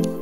you.